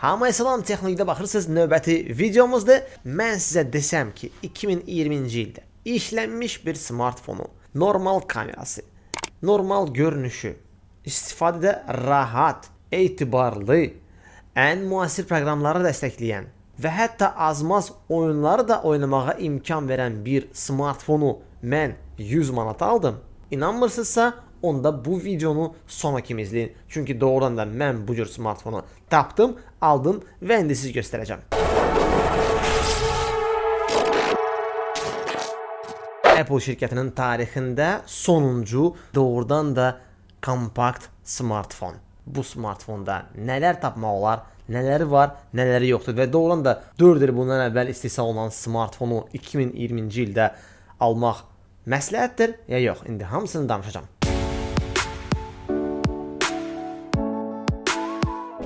Hamıya salam texnologiyada baxırsınız növbəti videomuzdur. Mən sizə desəm ki, 2020-ci ildə işlənmiş bir smartfonu, normal kamerası, normal görünüşü, istifadədə rahat, etibarlı, ən müasir proqramları dəstəkləyən və hətta azmaz oyunları da oynamağa imkan verən bir smartfonu mən 100 manata aldım. İnanmırsınızsa onda bu videonu sona kimi izləyin. Çünki doğrudan da mən bu cür smartfonu tapdım, aldım və indi sizə göstərəcəm. Apple şirkətinin tarixində sonuncu doğrudan da kompakt smartfon. Bu smartfonda nələr tapmaq olar, nələri var, nələri yoxdur və doğrudan da 4 il bundan əvvəl istehsal olunan smartfonu 2020-ci ildə almaq məsləhətdir ya yox? İndi hamısını danışacağam.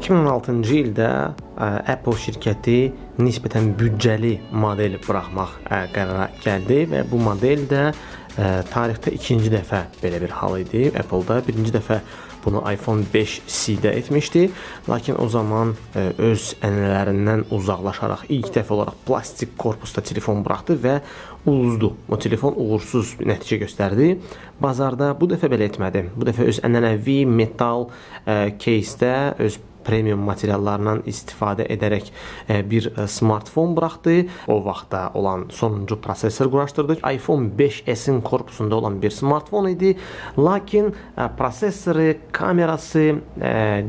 2016-cı ildə e, Apple şirkəti nisbətən büdcəli model buraxmaq e, qərara gəldi və bu model də e, tarixdə ikinci dəfə belə bir hal idi. Apple-da birinci dəfə bunu iPhone 5C-də etmişdi. Lakin o zaman ə, öz ənənələrindən uzaqlaşaraq ilk dəfə olaraq plastik korpusda telefon buraxdı və uduzdu. O telefon uğursuz nəticə göstərdi. Bazarda bu dəfə belə etmədi. Bu dəfə öz ənənəvi metal keysdə öz premium materiallarından istifadə edərək e, bir e, smartfon buraxdı. O vaxtda olan sonuncu prosesor quraşdırdı. iPhone 5S-in korpusunda olan bir smartfon idi. Lakin e, prosesoru, kamerası,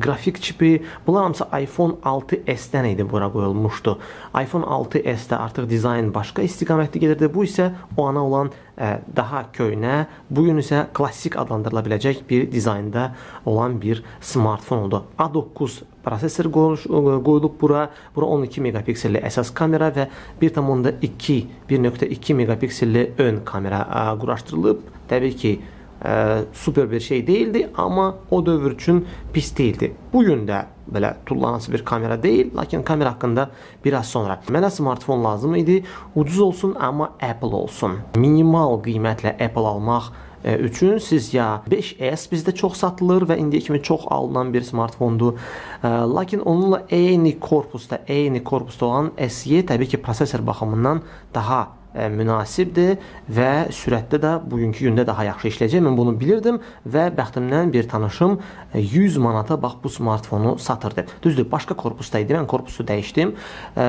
qrafik çipi bunlar hamısı iPhone 6s-dən idi bura qoyulmuşdu. iPhone 6s-də artıq dizayn başqa istiqamətdə gedirdi. Bu isə o ana olan daha köhnə, bu gün isə klassik adlandırıla biləcək bir dizaynda olan bir smartfon oldu. A9 prosesor qoyulub bura. Bura 12 megapikselli əsas kamera və 1.2 1.2 megapikselli ön kamera quraşdırılıb. Təbii ki, ə, super bir şey değildi, amma o dövr üçün pis değildi. Bu gün də belə tullanası bir kamera deyil, lakin kamera haqqında biraz sonra. Mənə smartfon lazım idi. Ucuz olsun, amma Apple olsun. Minimal qiymətlə Apple almaq üçün siz ya 5S bizdə çox satılır və indiyə kimi çox alınan bir smartfondur. Lakin onunla eyni korpusda, eyni korpusda olan SE təbii ki, prosesor baxımından daha münasibdir və sürətdə də bugünkü gündə daha yaxşı işləyəcək. Mən bunu bilirdim və bəxtimdən bir tanışım 100 manata bax bu smartfonu satırdı. Düzdür, başqa korpusda idi. Mən korpusu dəyişdim. Ə,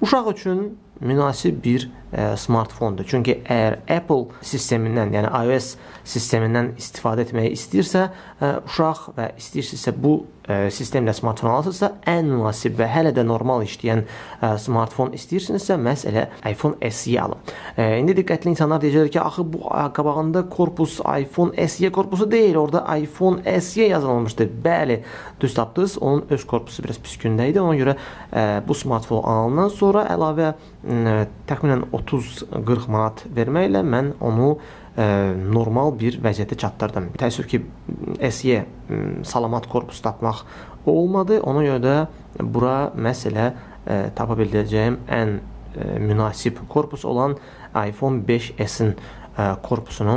uşaq üçün münasib bir ə, smartfondur. Çünki əgər Apple sistemindən, yəni iOS sistemindən istifadə etməyi istəyirsə, ə, uşaq və istəyirsinizsə bu sistemlə smartfon alırsınızsa, ən münasib və hələ də normal işləyən smartfon istəyirsinizsə, məhz elə iPhone SE alın. İndi diqqətli insanlar deyəcəklər ki, axı bu qabağında korpus iPhone SE korpusu deyil, orada iPhone SE yazılmışdır. Bəli, düz tapdınız. Onun öz korpusu biraz pis gündə idi. Ona görə bu smartfon alandan sonra əlavə təxminən 30-40 manat verməklə mən onu normal bir vəziyyətə çatdırdım. Təəssüf ki, SE salamat korpus tapmaq olmadı. Ona görə də bura məsələ ə, tapa biləcəyim ən ə, münasib korpus olan iPhone 5S-in korpusunu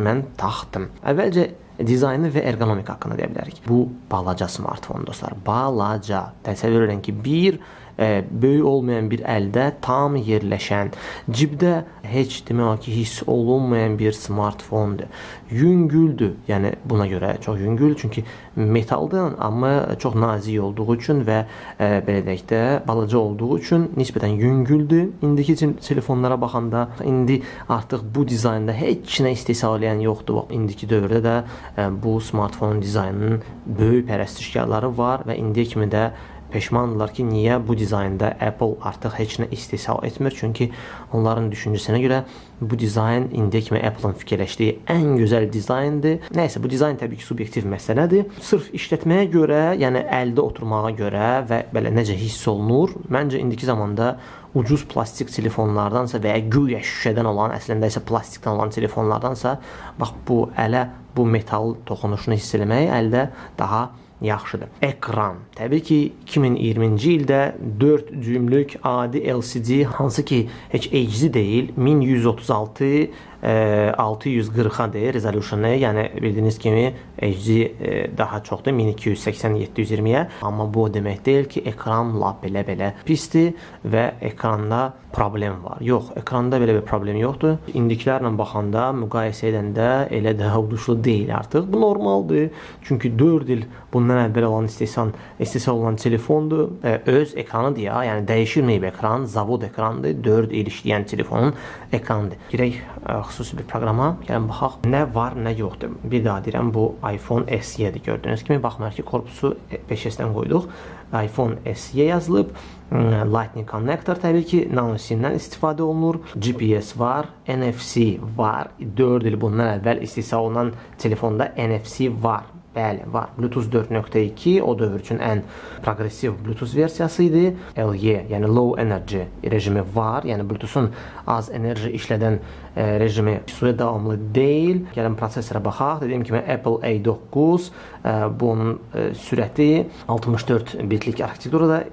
mən taxdım. Əvvəlcə dizaynı və ergonomika haqqında deyə bilərik. Bu balaca smartfon dostlar, balaca. Təsəvvür edin ki, bir böyük olmayan bir əldə tam yerləşən, cibdə heç demək olar ki, hiss olunmayan bir smartfondur. Yüngüldür. Yəni buna görə çox yüngül, çünki metaldır, amma çox nazik olduğu üçün və ə, belə deyək də balaca olduğu üçün nisbətən yüngüldür. İndiki telefonlara baxanda indi artıq bu dizaynda heç nə istehsal edən yoxdur. İndiki dövrdə də ə, bu smartfonun dizaynının böyük pərəstişkarları var və indiyə kimi də peşmandırlar ki, niyə bu dizaynda Apple artıq heç nə istehsal etmir? Çünki onların düşüncəsinə görə bu dizayn indiyə kimi Apple-ın fikirləşdiyi ən gözəl dizayndır. Nəysə, bu dizayn təbii ki, subyektiv məsələdir. Sırf işlətməyə görə, yəni əldə oturmağa görə və belə necə hiss olunur, məncə indiki zamanda ucuz plastik telefonlardansa və ya güya şüşədən olan, əslində isə plastikdən olan telefonlardansa, bax bu ələ bu metal toxunuşunu hiss eləmək əldə daha yaxşıdır. Ekran. Təbii ki, 2020-ci ildə 4 düymlük adi LCD, hansı ki heç HD deyil, 1136 e, 640-adır resolusionu. Yəni bildiyiniz kimi HD daha çoxdur 1280-720-yə. Amma bu o demək deyil ki, ekran lap belə-belə pisdir və ekranda problem var. Yox, ekranda belə bir problem yoxdur. İndikilərlə baxanda, müqayisə edəndə elə də uduşlu deyil artıq. Bu normaldır. Çünki 4 il bundan əvvəl olan istehsal istehsal olunan telefondur. Öz ekranıdır ya. Yəni dəyişilməyib ekran, zavod ekrandır. 4 il işləyən telefonun ekranıdır. Girək ə, xüsusi bir proqrama, gəlin baxaq nə var, nə yoxdur. Bir daha deyirəm, bu iPhone SE-dir. Gördüyünüz kimi baxmayaraq ki, korpusu 5S-dən qoyduq. iPhone SE yazılıb. Lightning connector təbii ki, nano SIM-dən istifadə olunur. GPS var, NFC var. 4 il bundan əvvəl istehsal olunan telefonda NFC var. Bəli, var. Bluetooth 4.2 o dövr üçün ən proqressiv Bluetooth versiyası idi. LE, yəni low energy rejimi var. Yəni Bluetooth-un az enerji işlədən e, rejimi suya davamlı deyil. Gəlin prosesora baxaq. Dediyim kimi Apple A9 e, bu onun e, sürəti 64 bitlik arxitekturada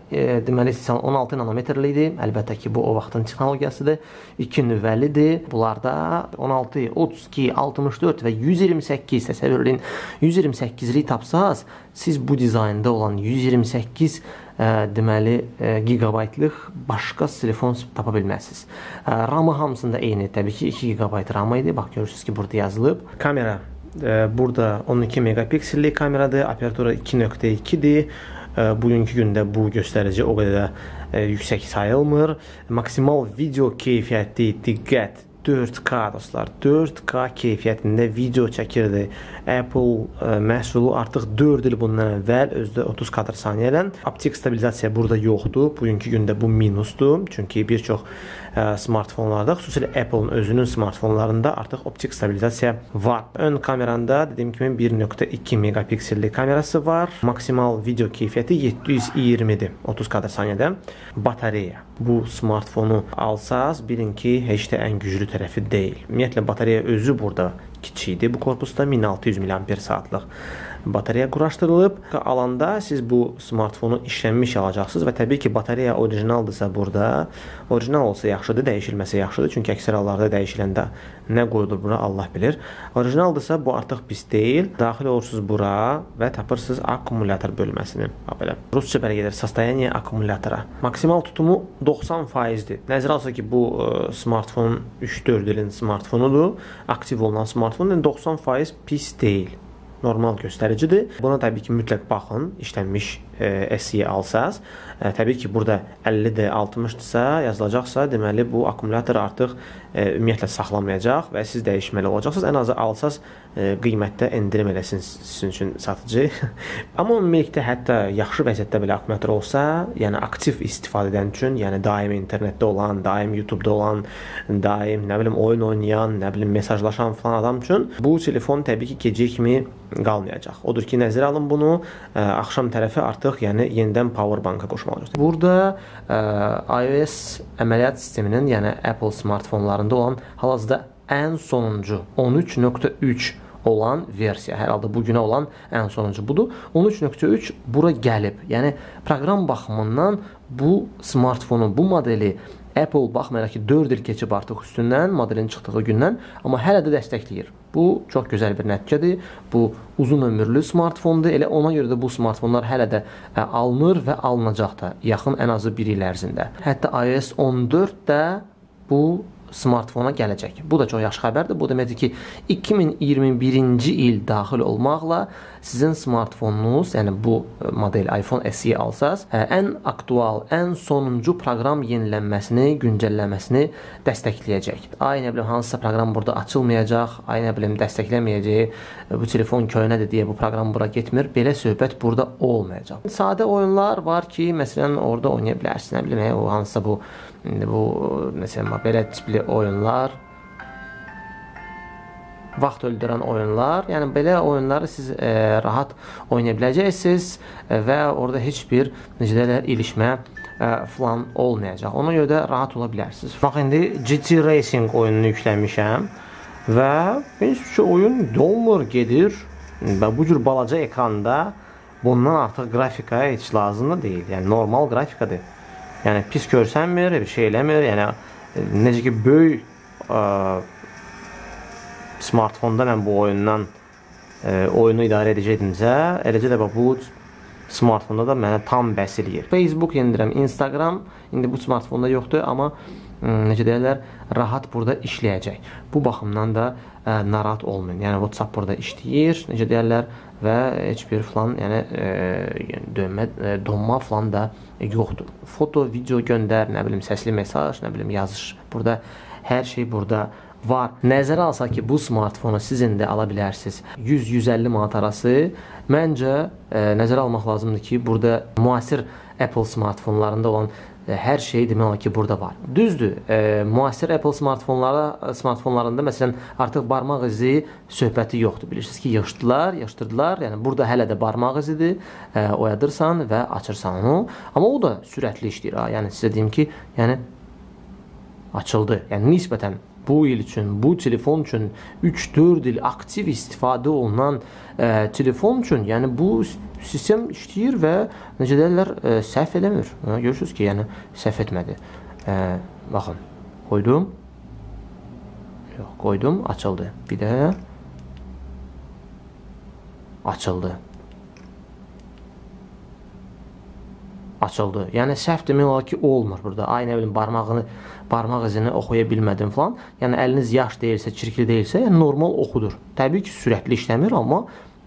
deməli 16 nanometrli idi. Əlbəttə ki, bu o vaxtın texnologiyasıdır. 2 nüvəlidir. Bunlarda 16, 32, 64 və 128 təsəvvür edin. 128-lik tapsaz, siz bu dizaynda olan 128 ə, deməli gigabaytlıq başqa telefon tapa bilməzsiniz. RAM-ı hamısında eyni, təbii ki 2 gigabayt RAM idi. Bax görürsüz ki, burada yazılıb. Kamera burada 12 megapiksellik kameradır, aperatura 2.2-dir. Bugünkü gündə bu göstərici o qədər də yüksək sayılmır. Maksimal video keyfiyyəti, diqqət 4K dostlar, 4K keyfiyyətində video çəkirdi. Apple ə, məhsulu artıq 4 il bundan əvvəl özdə 30 kadr saniyədən optik stabilizasiya burada yoxdur. Bugünkü gündə bu minusdur. Çünki bir çox ə, smartfonlarda, xüsusilə Apple-ın özünün smartfonlarında artıq optik stabilizasiya var. Ön kameranda dediyim kimi 1.2 megapiksellik kamerası var. Maksimal video keyfiyyəti 720-dir 30 kadr saniyədə. Batareya. Bu smartfonu alsaz, bilin ki, heç də ən güclü tərəfi deyil. Ümumiyyətlə batareya özü burada kiçikdir. Bu korpusda 1600 mAh-saatlıq batareya quraşdırılıb. Alanda siz bu smartfonu işlənmiş alacaqsınız və təbii ki, batareya orijinaldırsa burada, orijinal olsa yaxşıdır, dəyişilməsə yaxşıdır. Çünki əksər hallarda dəyişiləndə nə qoyulur bura Allah bilir. Orijinaldırsa bu artıq pis deyil. Daxil olursunuz bura və tapırsınız akkumulyator bölməsini. Belə. Rusca belə gedir. Состояние akkumulyatora. Maksimal tutumu 90%dir. Nəzərə alsaq ki, bu ə, smartfonun 3-4 ilin smartfonudur. Aktiv olunan smartfon 90% pis deyil normal göstəricidir. Buna təbii ki, mütləq baxın, işlənmiş e, SE alsaz. E, təbii ki, burada 50-dir, 60-dırsa, yazılacaqsa, deməli bu akkumulyator artıq e, ümumiyyətlə saxlamayacaq və siz dəyişməli olacaqsınız. Ən azı alsaz e, qiymətdə endirim eləsin sizin üçün satıcı. Amma ümumiyyətlə hətta yaxşı vəziyyətdə belə akkumulyator olsa, yəni aktiv istifadə edən üçün, yəni daim internetdə olan, daim YouTube-da olan, daim nə bilim oyun oynayan, nə bilim mesajlaşan falan adam üçün bu telefon təbii ki, gecə kimi qalmayacaq. Odur ki, nəzərə alın bunu, ə, axşam tərəfi artıq, yəni yenidən power banka qoşmalı olacaq. Burada ə, iOS əməliyyat sisteminin, yəni Apple smartfonlarında olan hal-hazırda ən sonuncu 13.3 olan versiya. Hər halda bu günə olan ən sonuncu budur. 13.3 bura gəlib. Yəni proqram baxımından bu smartfonun, bu modeli Apple baxmayaraq ki 4 il keçib artıq üstündən modelin çıxdığı gündən, amma hələ də dəstəkləyir. Bu çox gözəl bir nəticədir. Bu uzun ömürlü smartfondur. Elə ona görə də bu smartfonlar hələ də ə, alınır və alınacaq da yaxın ən azı 1 il ərzində. Hətta iOS 14 də bu smartfona gələcək. Bu da çox yaxşı xəbərdir. Bu deməkdir ki, 2021-ci il daxil olmaqla sizin smartfonunuz, yəni bu e, model iPhone SE alsaz, e, ən aktual, ən sonuncu proqram yenilənməsini, güncəllənməsini dəstəkləyəcək. Ay nə bilim hansısa proqram burada açılmayacaq, ay nə bilim dəstəkləməyəcək, e, bu telefon köhnədir deyə bu proqram bura getmir. Belə söhbət burada olmayacaq. Sadə oyunlar var ki, məsələn, orada oynaya bilərsiniz. Nə bilim, o hansısa bu İndi bu məsələn belə tipli oyunlar vaxt öldürən oyunlar, yəni belə oyunları siz e, rahat oynaya biləcəksiniz və orada heç bir necə deyirlər ilişmə e, falan olmayacaq. Ona görə də rahat ola bilərsiniz. Bax indi GT Racing oyununu yükləmişəm və heç bir oyun dolmur, gedir və bu cür balaca ekranda bundan artıq qrafika heç lazım da deyil. Yəni normal qrafikadır. Yəni pis görsənmir, bir şey eləmir. Yəni necə ki böyük ə, smartfonda mən bu oyundan e, oyunu idarə edəcəkdimsə, eləcə də bax bu smartfonda da mənə tam bəs eləyir. Facebook yendirəm, Instagram indi bu smartfonda yoxdur, amma necə deyirlər, rahat burada işləyəcək. Bu baxımdan da ə, narahat olmayın. Yəni WhatsApp burada işləyir, necə deyirlər və heç bir falan, yəni ə, dönmə, ə, donma falan da yoxdur. Foto, video göndər, nə bilim səsli mesaj, nə bilim yazış. Burada hər şey burada var. Nəzərə alsaq ki, bu smartfonu siz indi ala bilərsiniz. 100-150 manat arası məncə ə, nəzərə almaq lazımdır ki, burada müasir Apple smartfonlarında olan ə, hər şey demək olar ki, burada var. Düzdür, ə, müasir Apple smartfonlara smartfonlarında məsələn artıq barmaq izi söhbəti yoxdur. Bilirsiniz ki, yığışdılar, yığışdırdılar. Yəni burada hələ də barmaq izidir. Ə, oyadırsan və açırsan onu. Amma o da sürətli işləyir. Ha. Yəni sizə deyim ki, yəni açıldı. Yəni nisbətən bu il üçün, bu telefon üçün 3-4 il aktiv istifadə olunan ə, telefon üçün, yəni bu sistem işləyir və necə deyirlər, ə, səhv eləmir. Hə, görürsüz ki, yəni səhv etmədi. Ə, baxın, qoydum. Yox, qoydum, açıldı. Bir də açıldı. Açıldı. Yəni səhv demək olar ki, olmur burada. Ay nə bilim barmağını, barmaq izini oxuya bilmədim falan. Yəni əliniz yaş deyilsə, çirkli deyilsə, yəni normal oxudur. Təbii ki, sürətli işləmir, amma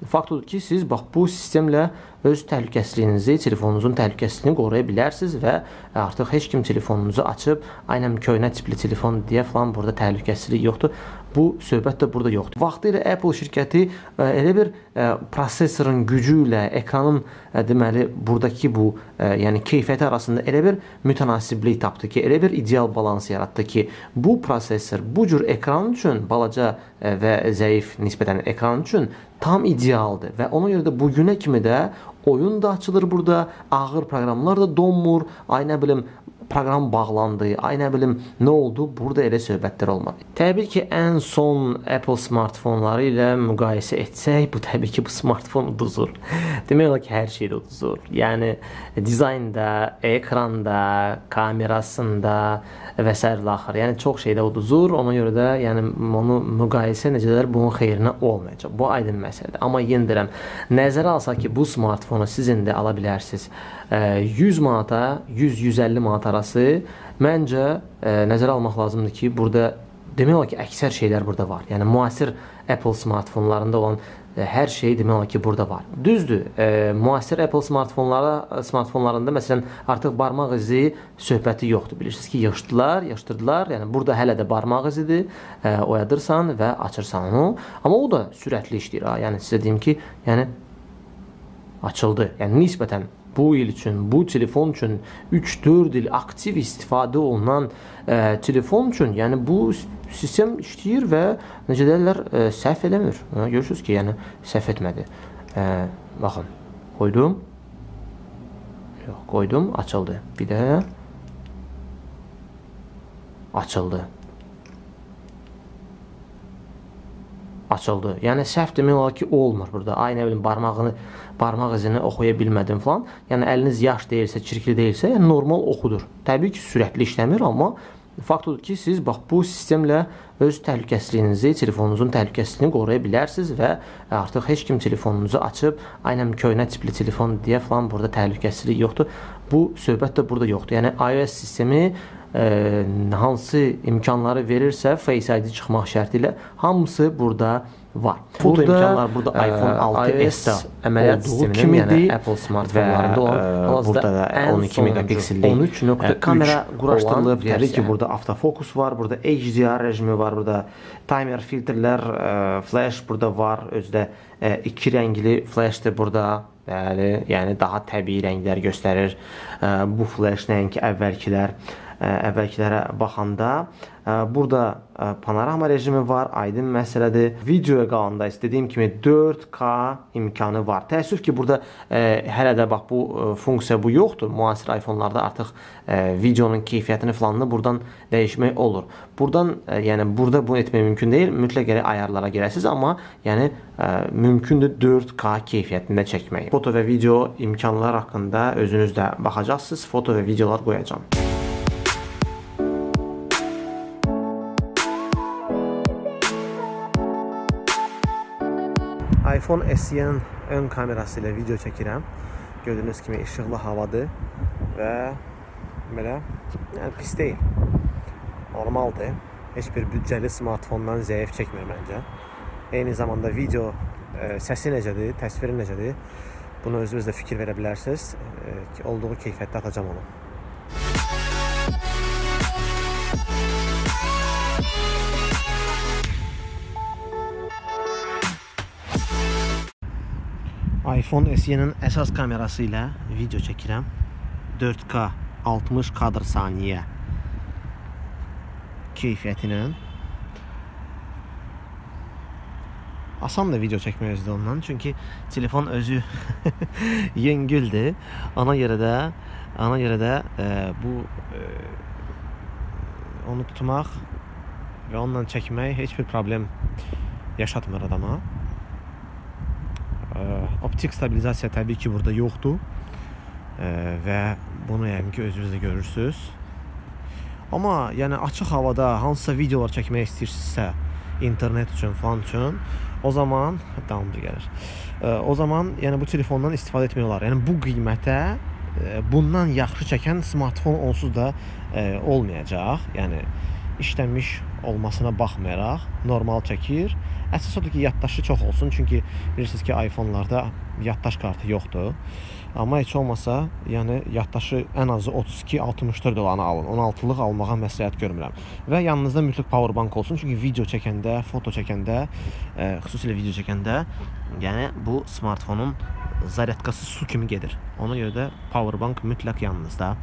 fakt odur ki, siz bax bu sistemlə öz təhlükəsizliyinizi, telefonunuzun təhlükəsizliyini qoruya bilərsiniz və artıq heç kim telefonunuzu açıb, aynən köhnə tipli telefon deyə falan burada təhlükəsizlik yoxdur. Bu söhbət də burada yoxdur. Vaxtilə Apple şirkəti e, elə bir e, prosesorun gücü ilə ekranın e, deməli burdakı bu yəni keyfiyyəti arasında elə bir mütənasiblik tapdı ki, elə bir ideal balans yaratdı ki, bu prosesor bu cür ekran üçün balaca və zəif nisbətən ekran üçün tam idealdır və ona görə də bu günə kimi də oyun da açılır burada, ağır proqramlar da donmur, ay nə bilim proqram bağlandı, ay nə bilim nə oldu, burada elə söhbətlər olmadı. Təbii ki, ən son Apple smartfonları ilə müqayisə etsək, bu təbii ki, bu smartfon uduzur. Demək olar ki, hər şeydə uduzur. Yəni dizaynda, ekranda, kamerasında və s. axır. Yəni çox şeydə uduzur. Ona görə də yəni onu müqayisə necələr bunun xeyrinə olmayacaq. Bu aydın məsələdir. Amma yenə deyirəm, nəzərə alsaq ki, bu smartfonu siz indi ala bilərsiniz. 100 manata, 100-150 manat arası məncə nəzərə almaq lazımdır ki, burada demək olar ki, əksər şeylər burada var. Yəni müasir Apple smartfonlarında olan hər şey demək olar ki, burada var. Düzdür, e, müasir Apple smartfonlara smartfonlarında məsələn artıq barmaq izi söhbəti yoxdur. Bilirsiniz ki, yığışdılar, yığışdırdılar. Yəni burada hələ də barmaq izidir. E, oyadırsan və açırsan onu. Amma o da sürətli işləyir. Ha. Yəni sizə deyim ki, yəni açıldı. Yəni nisbətən bu il üçün, bu telefon üçün 3-4 il aktiv istifadə olunan ə, e, telefon üçün, yəni bu sistem işləyir və necə deyirlər, ə, e, səhv eləmir. Hə, görürsüz ki, yəni səhv etmədi. Ə, e, baxın, qoydum. Yox, qoydum, açıldı. Bir də açıldı. Açıldı. Yəni səhv demək olar ki, olmur burada. Ay nə bilim barmağını, barmaq izini oxuya bilmədim falan. Yəni əliniz yaş deyilsə, çirkli deyilsə, yəni normal oxudur. Təbii ki, sürətli işləmir, amma fakt odur ki, siz bax bu sistemlə öz təhlükəsizliyinizi, telefonunuzun təhlükəsizliyini qoruya bilərsiniz və artıq heç kim telefonunuzu açıb, aynən köhnə tipli telefon deyə falan burada təhlükəsizlik yoxdur. Bu söhbət də burada yoxdur. Yəni iOS sistemi ə, hansı imkanları verirsə Face ID çıxmaq şərti ilə hamısı burada var. Foto burada, imkanlar burada iPhone 6s-də əməliyyat sisteminin, kimidir, yəni Apple smartfonlarında olan burada da 12 megapiksellik 13.3 kamera quraşdırılıb. Təbii ki, burada avtofokus var, burada HDR rejimi var, burada timer filtrlər, flash burada var, özdə ə, iki rəngli flashdır burada. Bəli, yəni daha təbii rənglər göstərir. Bu flash nəinki əvvəlkilər əvvəlkilərə baxanda burada panorama rejimi var, aydın məsələdir. Videoya qalanda istədiyim kimi 4K imkanı var. Təəssüf ki, burada hələ də bax bu funksiya bu yoxdur. Müasir iPhone-larda artıq videonun keyfiyyətini falanını buradan dəyişmək olur. Burdan yəni burada bunu etmək mümkün deyil. Mütləq gərək ayarlara girəsiniz, amma yəni mümkündür 4K keyfiyyətində çəkmək. Foto və video imkanlar haqqında özünüz də baxacaqsınız. Foto və videolar qoyacağam. iPhone SE-nin ön kamerası ilə video çəkirəm. Gördüyünüz kimi işıqlı havadır və belə yəni pis deyil. Normaldır. Heç bir büdcəli smartfondan zəif çəkmir məncə. Eyni zamanda video e, səsi necədir, təsviri necədir? Bunu özünüz də fikir verə bilərsiniz. E, olduğu keyfiyyətdə atacağam onu. iPhone SE-nin əsas kamerası ilə video çəkirəm. 4K 60 kadr saniyə keyfiyyəti ilə. Asan da video çəkmək özü də ondan. Çünki telefon özü yüngüldür. Ona görə də ona görə də e, bu e, onu tutmaq və onunla çəkmək heç bir problem yaşatmır adama optik stabilizasiya təbii ki, burada yoxdur. Və bunu yəqin ki, özünüz də görürsüz. Amma yəni açıq havada hansısa videolar çəkmək istəyirsinizsə, internet üçün, falan üçün, o zaman davamlı gəlir. O zaman yəni bu telefondan istifadə etmək olar. Yəni bu qiymətə e, bundan yaxşı çəkən smartfon onsuz da e, olmayacaq. Yəni işlənmiş olmasına baxmayaraq normal çəkir. Əsas odur ki, yaddaşı çox olsun. Çünki bilirsiniz ki, iPhone-larda yaddaş kartı yoxdur. Amma heç olmasa, yəni yaddaşı ən azı 32-64 olanı alın. 16-lıq almağa məsləhət görmürəm. Və yanınızda mütləq power bank olsun. Çünki video çəkəndə, foto çəkəndə, e, xüsusilə video çəkəndə, yəni bu smartfonun zaryadkası su kimi gedir. Ona görə də power bank mütləq yanınızda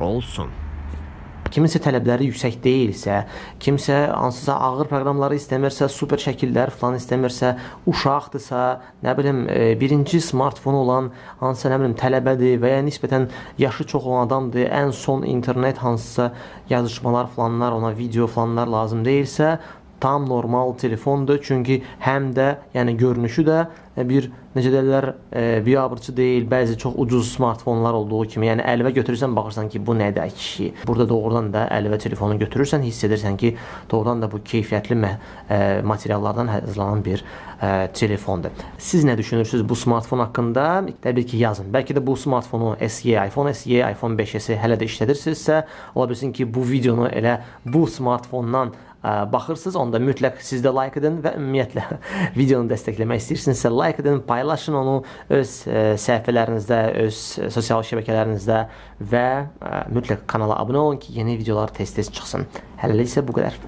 olsun. Kiminsə tələbləri yüksək deyilsə, kimsə hansısa ağır proqramları istəmirsə, super şəkillər falan istəmirsə, uşaqdırsa, nə bilim, e, birinci smartfonu olan hansısa nə bilim tələbədir və ya nisbətən yaşı çox olan adamdır, ən son internet hansısa yazışmalar falanlar, ona video falanlar lazım deyilsə, tam normal telefondur. Çünki həm də, yəni görünüşü də e, bir necə deyirlər, e, biabırçı deyil. Bəzi çox ucuz smartfonlar olduğu kimi, yəni əlvə götürürsən, baxırsan ki, bu nədir kişi. Burada doğrudan da əlvə telefonu götürürsən, hiss edirsən ki, doğrudan da bu keyfiyyətli e, materiallardan hazırlanan bir ə, telefondur. Siz nə düşünürsüz bu smartfon haqqında? Təbii ki, yazın. Bəlkə də bu smartfonu SE, iPhone SE, iPhone 5S hələ də işlədirsinizsə, ola bilsin ki, bu videonu elə bu smartfondan baxırsınız, onda mütləq siz də like edin və ümumiyyətlə videonu dəstəkləmək istəyirsinizsə like edin, paylaşın onu öz səhifələrinizdə, öz sosial şəbəkələrinizdə və mütləq kanala abunə olun ki, yeni videolar tez-tez çıxsın. Hələlik isə bu qədər.